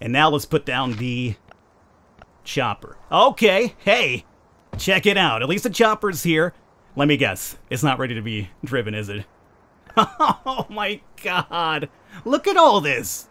And now let's put down the chopper. Okay, hey, check it out. At least the chopper's here. Let me guess. It's not ready to be driven, is it? Oh my god. Look at all this.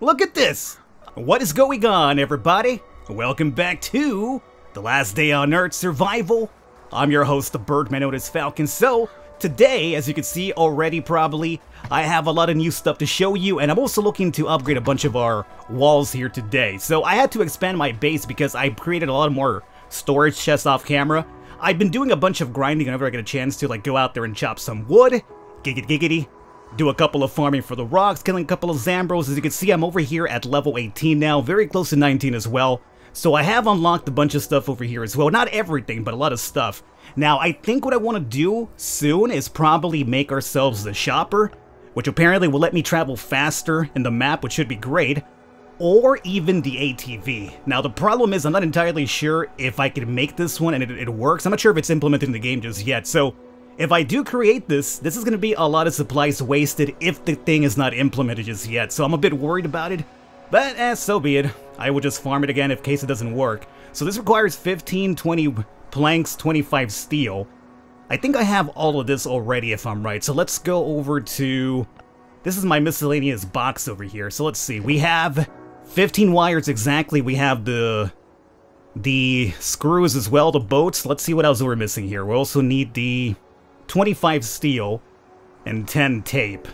Look at this. What is going on, everybody? Welcome back to The Last Day on Earth Survival. I'm your host, the Birdman Otis Falcon. So, today, as you can see already probably, I have a lot of new stuff to show you, and I'm also looking to upgrade a bunch of our walls here today. So I had to expand my base because I created a lot more storage chests off camera. I've been doing a bunch of grinding whenever I get a chance to like go out there and chop some wood, giggity giggity, do a couple of farming for the rocks, killing a couple of Zambros. As you can see, I'm over here at level 18 now, very close to 19 as well. So I have unlocked a bunch of stuff over here as well. Not everything, but a lot of stuff. Now, I think what I want to do soon is probably make ourselves the chopper, which apparently will let me travel faster in the map, which should be great, or even the ATV. Now, the problem is I'm not entirely sure if I can make this one and it, it works. I'm not sure if it's implemented in the game just yet, so if I do create this, this is going to be a lot of supplies wasted if the thing is not implemented just yet, so I'm a bit worried about it. But eh, so be it. I will just farm it again in case it doesn't work. So this requires 15, 20 planks, 25 steel. I think I have all of this already if I'm right. So let's go over to... This is my miscellaneous box over here. So let's see. We have 15 wires exactly. We have the the screws as well, the bolts. Let's see what else we're missing here. We also need the 25 steel and 10 tape.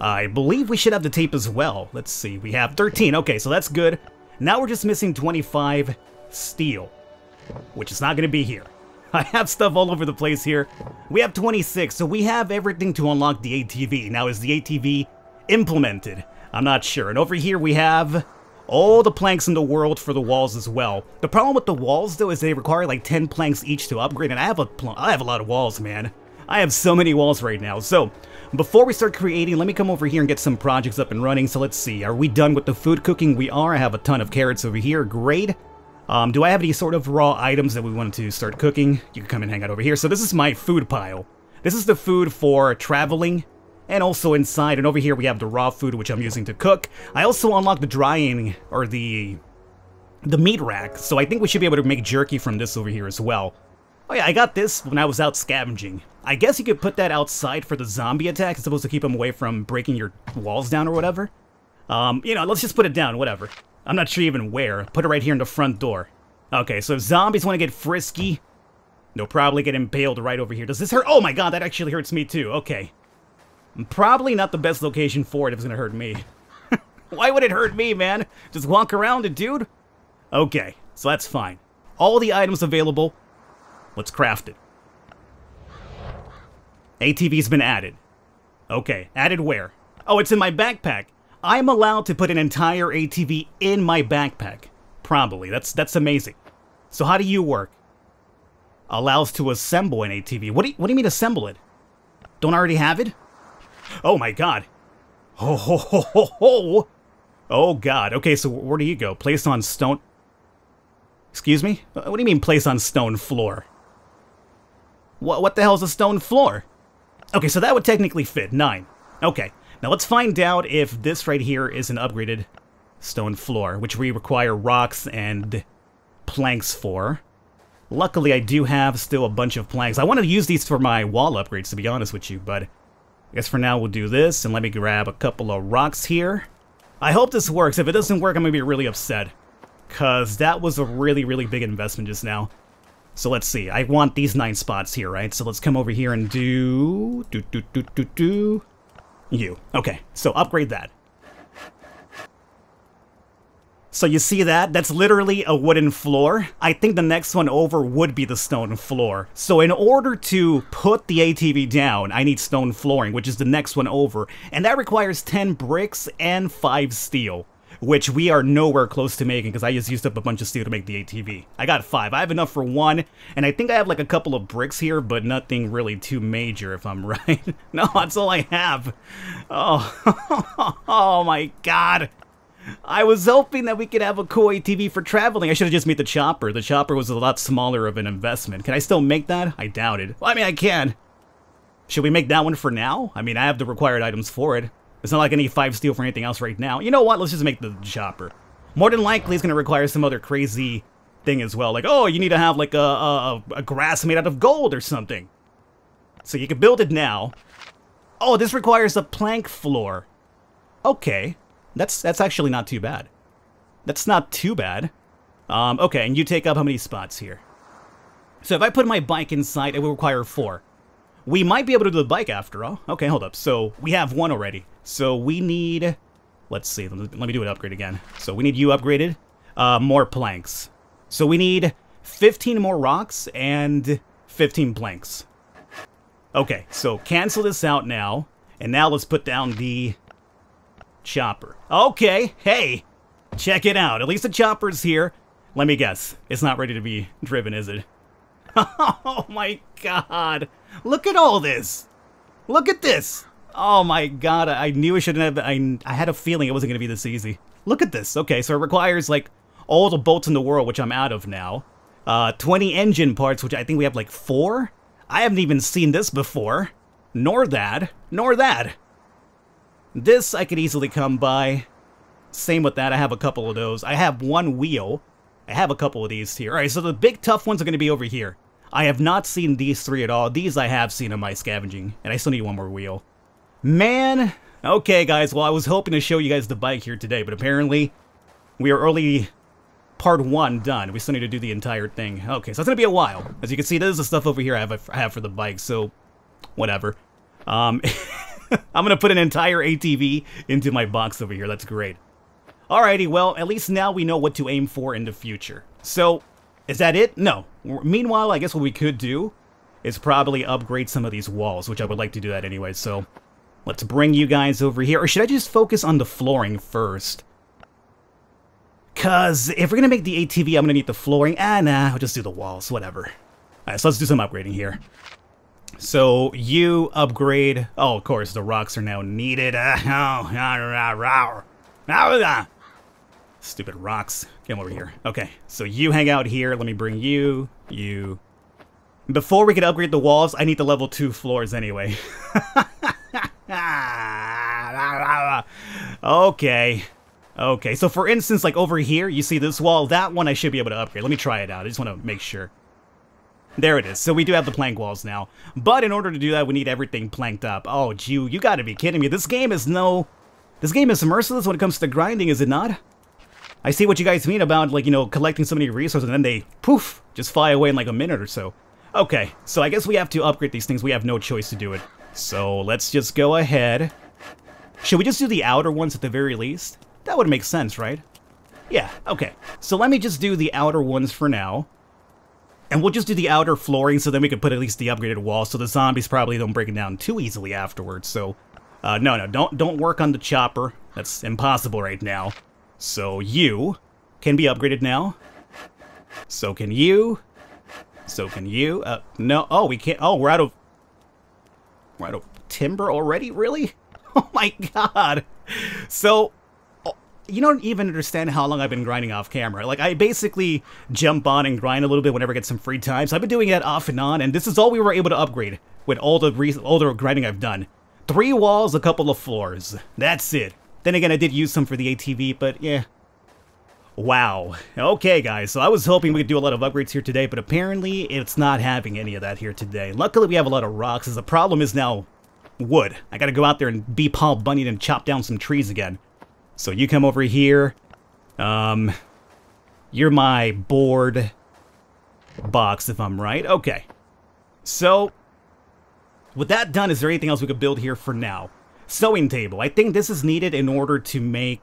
I believe we should have the tape as well. Let's see, we have 13. Okay, so that's good. Now we're just missing 25 steel, which is not going to be here. I have stuff all over the place here. We have 26, so we have everything to unlock the ATV. Now, is the ATV implemented? I'm not sure. And over here we have all the planks in the world for the walls as well. The problem with the walls, though, is they require like 10 planks each to upgrade, and I have a, I have a lot of walls, man. I have so many walls right now. So, before we start creating, let me come over here and get some projects up and running. So let's see, are we done with the food cooking? We are. I have a ton of carrots over here. Great. Um, do I have any sort of raw items that we wanted to start cooking? You can come and hang out over here. So this is my food pile. This is the food for traveling and also inside. And over here we have the raw food, which I'm using to cook. I also unlocked the drying, or the the meat rack, so I think we should be able to make jerky from this over here as well. Oh yeah, I got this when I was out scavenging. I guess you could put that outside for the zombie attack. It's supposed to keep them away from breaking your walls down or whatever. Um, you know, let's just put it down, whatever. I'm not sure even where. Put it right here in the front door. Okay, so if zombies want to get frisky, they'll probably get impaled right over here. Does this hurt? Oh my god, that actually hurts me too. Okay. Probably not the best location for it if it's gonna hurt me. Why would it hurt me, man? Just walk around it, dude? Okay, so that's fine. All the items available. Let's craft it. ATV's been added. Okay, added where? Oh, it's in my backpack. I'm allowed to put an entire ATV in my backpack. Probably. That's that's amazing. So how do you work? Allows to assemble an ATV. What do you, what do you mean assemble it? Don't I already have it? Oh my god. Ho ho ho ho ho. Oh god. Okay, so where do you go? Place on stone. Excuse me? What do you mean place on stone floor? What what the hell is a stone floor? Okay, so that would technically fit. Nine. Okay. Now let's find out if this right here is an upgraded stone floor, which we require rocks and planks for. Luckily, I do have still a bunch of planks. I want to use these for my wall upgrades, to be honest with you, but I guess for now we'll do this, and let me grab a couple of rocks here. I hope this works. If it doesn't work, I'm going to be really upset, because that was a really, really big investment just now. So let's see. I want these nine spots here, right? So let's come over here and do... Do, do, do, do, do... You. Okay, so upgrade that. So you see that? That's literally a wooden floor. I think the next one over would be the stone floor. So in order to put the ATV down, I need stone flooring, which is the next one over. And that requires 10 bricks and 5 steel which we are nowhere close to making because I just used up a bunch of steel to make the ATV. I got five. I have enough for one, and I think I have like a couple of bricks here, but nothing really too major if I'm right. no, that's all I have. Oh, oh my god. I was hoping that we could have a cool ATV for traveling. I should have just made the chopper. The chopper was a lot smaller of an investment. Can I still make that? I doubt it. Well, I mean, I can. Should we make that one for now? I mean, I have the required items for it. It's not like I need five steel for anything else right now. You know what? Let's just make the chopper. more than likely it's going to require some other crazy thing as well. Like, oh, you need to have like a, a, a grass made out of gold or something. So you can build it now. Oh, this requires a plank floor. Okay, that's that's actually not too bad. That's not too bad. Um, okay, and you take up how many spots here? So if I put my bike inside, it will require four. We might be able to do the bike after all. Okay, hold up. So we have one already. So we need... Let's see. Let me do an upgrade again. So we need you upgraded. Uh, more planks. So we need 15 more rocks and 15 planks. Okay, so cancel this out now. And now let's put down the chopper. Okay, hey, check it out. At least the chopper's here. Let me guess. It's not ready to be driven, is it? oh my god. Look at all this. Look at this. Oh my god, I knew I shouldn't have... I, I had a feeling it wasn't going to be this easy. Look at this. Okay, so it requires, like, all the bolts in the world, which I'm out of now. Uh, 20 engine parts, which I think we have, like, four? I haven't even seen this before. Nor that. Nor that. This I could easily come by. Same with that, I have a couple of those. I have one wheel. I have a couple of these here. Alright, so the big tough ones are going to be over here. I have not seen these three at all. These I have seen in my scavenging, and I still need one more wheel. Man! Okay, guys, well, I was hoping to show you guys the bike here today, but apparently we are early part one done. We still need to do the entire thing. Okay, so it's to be a while. As you can see, this is the stuff over here I have, I have for the bike, so whatever. Um, I'm to put an entire ATV into my box over here. That's great. Alrighty, well, at least now we know what to aim for in the future. So, is that it? No. Meanwhile, I guess what we could do is probably upgrade some of these walls, which I would like to do that anyway, so let's bring you guys over here. Or should I just focus on the flooring first? Because if we're going to make the ATV, I'm going to need the flooring. Ah, nah, I'll just do the walls, whatever. Alright, so let's do some upgrading here. So you upgrade. Oh, of course, the rocks are now needed. Ah, oh, ah, ah, Stupid rocks. Come over here. Okay, so you hang out here. Let me bring you, you. Before we can upgrade the walls, I need the level 2 floors anyway. okay. Okay, so for instance, like over here, you see this wall? That one I should be able to upgrade. Let me try it out. I just want to make sure. There it is. So we do have the plank walls now. But in order to do that, we need everything planked up. Oh, Jew, you gotta be kidding me. This game is no... This game is merciless when it comes to grinding, is it not? I see what you guys mean about, like, you know, collecting so many resources and then they, poof, just fly away in like a minute or so. Okay, so I guess we have to upgrade these things. We have no choice to do it. So let's just go ahead. Should we just do the outer ones at the very least? That would make sense, right? Yeah, okay. So let me just do the outer ones for now. And we'll just do the outer flooring so then we can put at least the upgraded wall so the zombies probably don't break it down too easily afterwards. So, uh, no, no, don't, don't work on the chopper. That's impossible right now. So you can be upgraded now. So can you. So can you. Uh, no. Oh, we can't. Oh, we're out of. We're out of timber already? Really? Oh my god. So. Oh, you don't even understand how long I've been grinding off camera. Like, I basically jump on and grind a little bit whenever I get some free time. So I've been doing that off and on, and this is all we were able to upgrade with all the, all the grinding I've done. Three walls, a couple of floors. That's it. Then again, I did use some for the ATV, but yeah. Wow. Okay, guys, so I was hoping we could do a lot of upgrades here today, but apparently it's not having any of that here today. Luckily, we have a lot of rocks, as the problem is now wood. I gotta go out there and be Paul Bunyan and chop down some trees again. So you come over here. Um, you're my board box, if I'm right. Okay. So, with that done, is there anything else we could build here for now? Sewing table. I think this is needed in order to make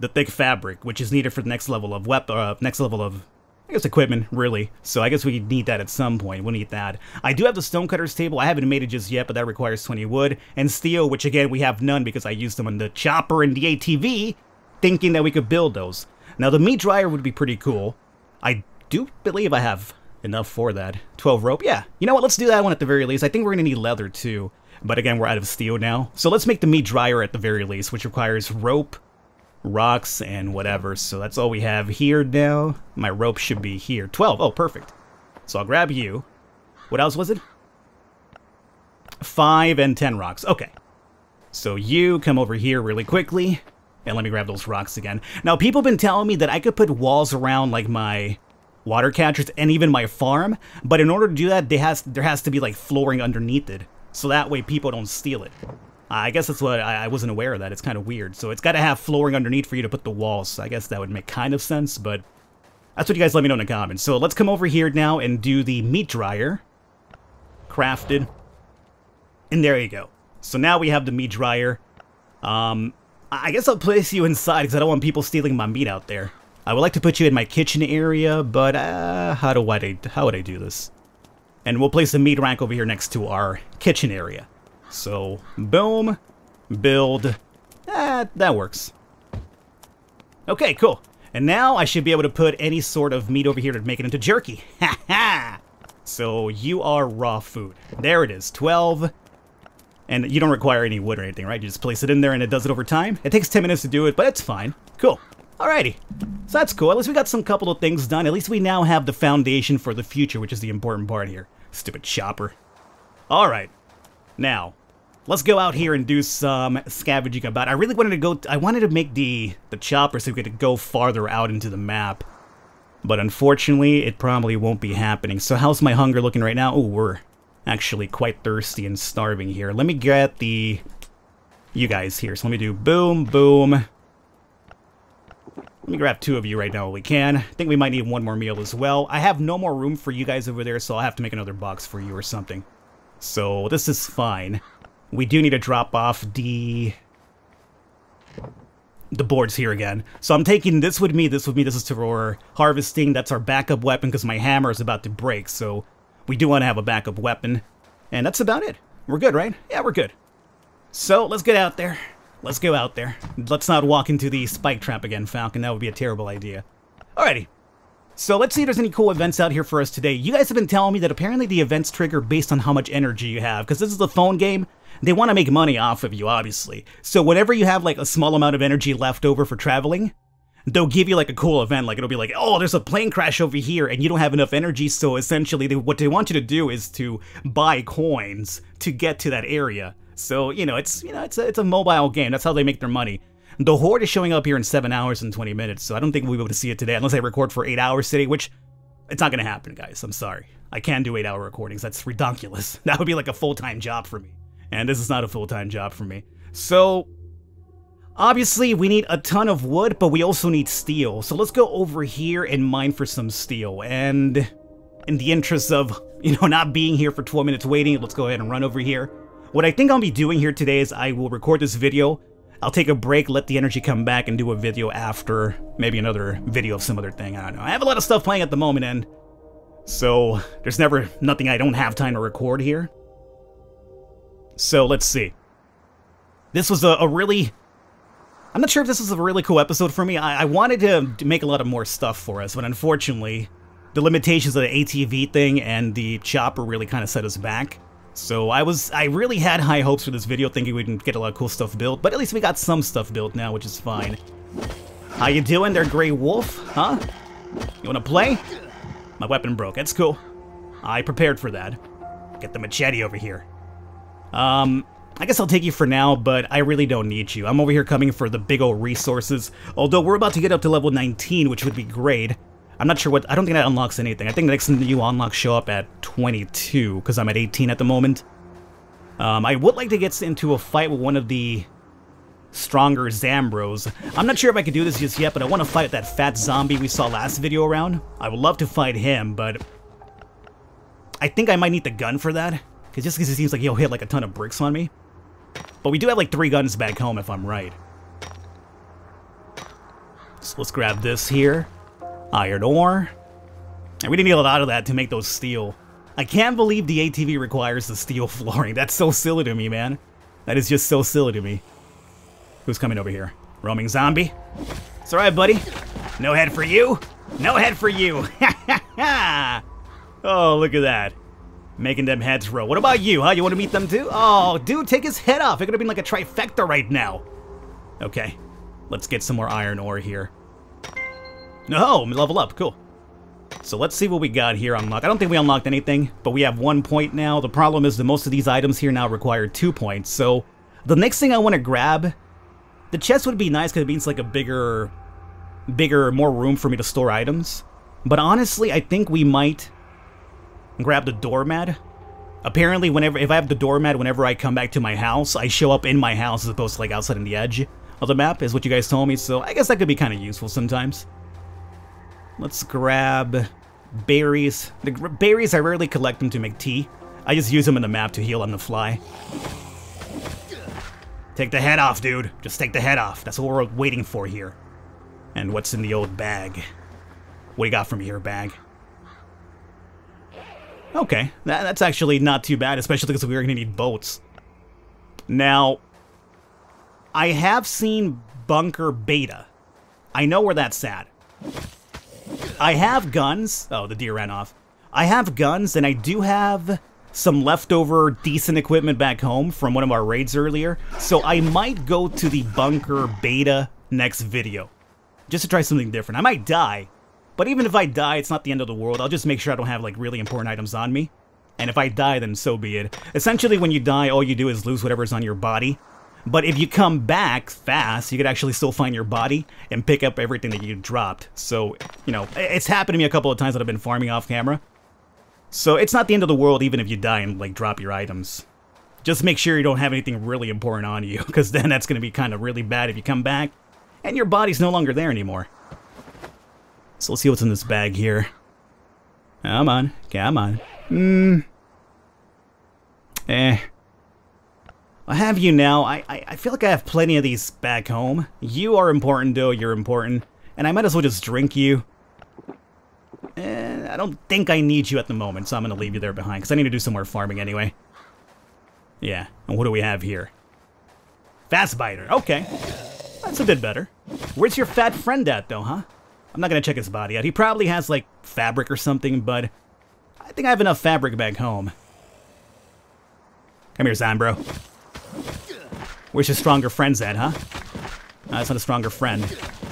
the thick fabric, which is needed for the next level of weapon, uh, next level of, I guess, equipment, really. So I guess we need that at some point. We'll need that. I do have the stonecutters table. I haven't made it just yet, but that requires 20 wood. And steel, which again, we have none because I used them on the chopper and the ATV, thinking that we could build those. Now, the meat dryer would be pretty cool. I do believe I have enough for that. 12 rope, yeah. You know what, let's do that one at the very least. I think we're going to need leather, too. But again, we're out of steel now. So let's make the meat drier at the very least, which requires rope, rocks, and whatever. So that's all we have here now. My rope should be here. 12. Oh, perfect. So I'll grab you. What else was it? 5 and 10 rocks. Okay. So you come over here really quickly. And let me grab those rocks again. Now, people have been telling me that I could put walls around, like, my water catchers and even my farm, but in order to do that, has, there has to be, like, flooring underneath it. So that way people don't steal it. I guess that's what I, I wasn't aware of that. It's kind of weird. So it's got to have flooring underneath for you to put the walls. So I guess that would make kind of sense, but that's what you guys let me know in the comments. So let's come over here now and do the meat dryer. Crafted. And there you go. So now we have the meat dryer. Um, I guess I'll place you inside because I don't want people stealing my meat out there. I would like to put you in my kitchen area, but uh, how do I how would I do this? And we'll place the meat rack over here next to our kitchen area. So, boom, build. Ah, that works. Okay, cool. And now I should be able to put any sort of meat over here to make it into jerky. Ha ha! So you are raw food. There it is, 12. And you don't require any wood or anything, right? You just place it in there and it does it over time. It takes 10 minutes to do it, but it's fine. Cool. Alrighty. So that's cool. At least we got some couple of things done. At least we now have the foundation for the future, which is the important part here. Stupid chopper. Alright. Now, let's go out here and do some scavenging about. I really wanted to go, I wanted to make the, the chopper so we could go farther out into the map. But unfortunately, it probably won't be happening. So how's my hunger looking right now? Oh, we're actually quite thirsty and starving here. Let me get the, you guys here. So let me do boom, boom. Let me grab two of you right now while we can. I think we might need one more meal as well. I have no more room for you guys over there, so I'll have to make another box for you or something. So this is fine. We do need to drop off the the boards here again. So I'm taking this with me, this with me, this is for harvesting, that's our backup weapon because my hammer is about to break, so we do want to have a backup weapon. And that's about it. We're good, right? Yeah, we're good. So let's get out there. Let's go out there. Let's not walk into the spike trap again, Falcon. That would be a terrible idea. Alrighty. So let's see if there's any cool events out here for us today. You guys have been telling me that apparently the events trigger based on how much energy you have, because this is a phone game. They want to make money off of you, obviously. So whenever you have like a small amount of energy left over for traveling, they'll give you like a cool event. Like it'll be like, oh, there's a plane crash over here, and you don't have enough energy. So essentially, they, what they want you to do is to buy coins to get to that area. So you know, it's you know, it's a, it's a mobile game. That's how they make their money. The Horde is showing up here in 7 hours and 20 minutes, so I don't think we'll be able to see it today unless I record for 8 hours today, which it's not going to happen, guys. I'm sorry. I can't do 8 hour recordings. That's ridiculous. That would be like a full time job for me. And this is not a full time job for me. So, obviously, we need a ton of wood, but we also need steel. So let's go over here and mine for some steel. And in the interest of, you know, not being here for 12 minutes waiting, let's go ahead and run over here. What I think I'll be doing here today is I will record this video I'll take a break, let the energy come back, and do a video after. Maybe another video of some other thing, I don't know. I have a lot of stuff playing at the moment, and so there's never nothing I don't have time to record here. So let's see. This was a, a really... I'm not sure if this was a really cool episode for me. I, I wanted to, to make a lot of more stuff for us, but unfortunately, the limitations of the ATV thing and the chopper really kind of set us back. So I was, I really had high hopes for this video, thinking we'd get a lot of cool stuff built, but at least we got some stuff built now, which is fine. How you doing there, Grey Wolf? Huh? You wanna play? My weapon broke, that's cool. I prepared for that. Get the machete over here. Um, I guess I'll take you for now, but I really don't need you. I'm over here coming for the big old resources, although we're about to get up to level 19, which would be great. I'm not sure what, I don't think that unlocks anything. I think the next new unlocks show up at 22, because I'm at 18 at the moment. Um, I would like to get into a fight with one of the stronger Zambros. I'm not sure if I could do this just yet, but I want to fight that fat zombie we saw last video around. I would love to fight him, but I think I might need the gun for that. Cause just because it seems like he'll hit like a ton of bricks on me. But we do have like three guns back home if I'm right. So let's grab this here iron ore. And we didn't need a lot of that to make those steel. I can't believe the ATV requires the steel flooring. That's so silly to me, man. That is just so silly to me. Who's coming over here? Roaming zombie? It's alright, buddy. No head for you. No head for you. oh, look at that. Making them heads roll. What about you, huh? You want to meet them too? Oh, dude, take his head off. It could have been like a trifecta right now. Okay. Let's get some more iron ore here. No, level up, cool. So let's see what we got here unlocked. I don't think we unlocked anything, but we have one point now. The problem is that most of these items here now require two points, so the next thing I want to grab, The chest would be nice because it means like a bigger, bigger, more room for me to store items. But honestly, I think we might grab the doormat. Apparently, whenever if I have the doormat, whenever I come back to my house, I show up in my house as opposed to like outside on the edge of the map, is what you guys told me. So I guess that could be kind of useful sometimes. Let's grab berries. The berries, I rarely collect them to make tea. I just use them in the map to heal on the fly. Take the head off, dude. Just take the head off. That's what we're waiting for here. And what's in the old bag? What do you got from here, bag? Okay, that, that's actually not too bad, especially because we're going to need bolts. Now, I have seen Bunker Beta. I know where that's at. I have guns. Oh, the deer ran off. I have guns, and I do have some leftover decent equipment back home from one of our raids earlier, so I might go to the bunker beta next video, just to try something different. I might die, but even if I die, it's not the end of the world. I'll just make sure I don't have like really important items on me. And if I die, then so be it. Essentially, when you die, all you do is lose whatever's on your body. But if you come back fast, you could actually still find your body and pick up everything that you dropped. So, you know, it's happened to me a couple of times that I've been farming off camera. So it's not the end of the world even if you die and like drop your items. Just make sure you don't have anything really important on you, because then that's going to be kind of really bad if you come back and your body's no longer there anymore. So let's see what's in this bag here. Come on, come on. Hmm. Eh. I have you now. I, I, I feel like I have plenty of these back home. You are important, though. You're important. And I might as well just drink you. Eh, I don't think I need you at the moment, so I'm going to leave you there behind, because I need to do some more farming anyway. Yeah, and what do we have here? Fast biter, okay. That's a bit better. Where's your fat friend at, though, huh? I'm not going to check his body out. He probably has, like, fabric or something, but I think I have enough fabric back home. Come here, Zambro. Where's your stronger friends at, huh? No, that's not a stronger friend.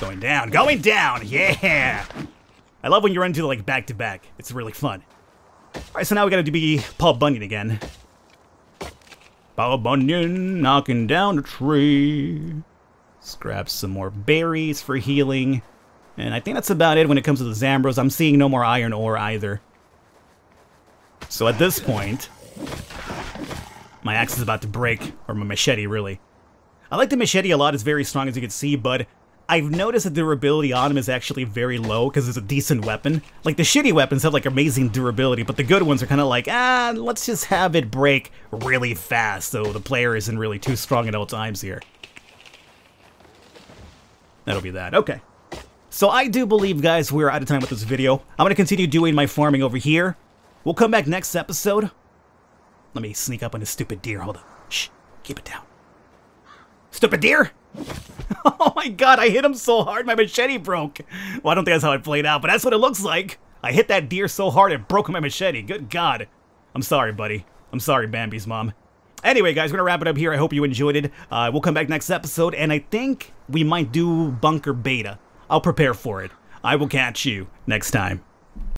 Going down, going down, yeah! I love when you run into like back to back. It's really fun. Alright, so now we gotta be Paul Bunyan again. Paul Bunyan knocking down a tree. Let's grab some more berries for healing. And I think that's about it when it comes to the Zambros. I'm seeing no more iron ore either. So at this point, my axe is about to break, or my machete really. I like the machete a lot, it's very strong as you can see, but I've noticed the durability on him is actually very low because it's a decent weapon. Like, the shitty weapons have, like, amazing durability, but the good ones are kind of like, ah, let's just have it break really fast so the player isn't really too strong at all times here. That'll be that. Okay. So I do believe, guys, we're out of time with this video. I'm going to continue doing my farming over here. We'll come back next episode. Let me sneak up on this stupid deer. Hold on. Shh. Keep it down. Stupid deer! oh my god, I hit him so hard my machete broke. Well, I don't think that's how it played out, but that's what it looks like. I hit that deer so hard it broke my machete. Good god. I'm sorry, buddy. I'm sorry, Bambi's mom. Anyway, guys, we're to wrap it up here. I hope you enjoyed it. Uh, we'll come back next episode, and I think we might do Bunker Beta. I'll prepare for it. I will catch you next time.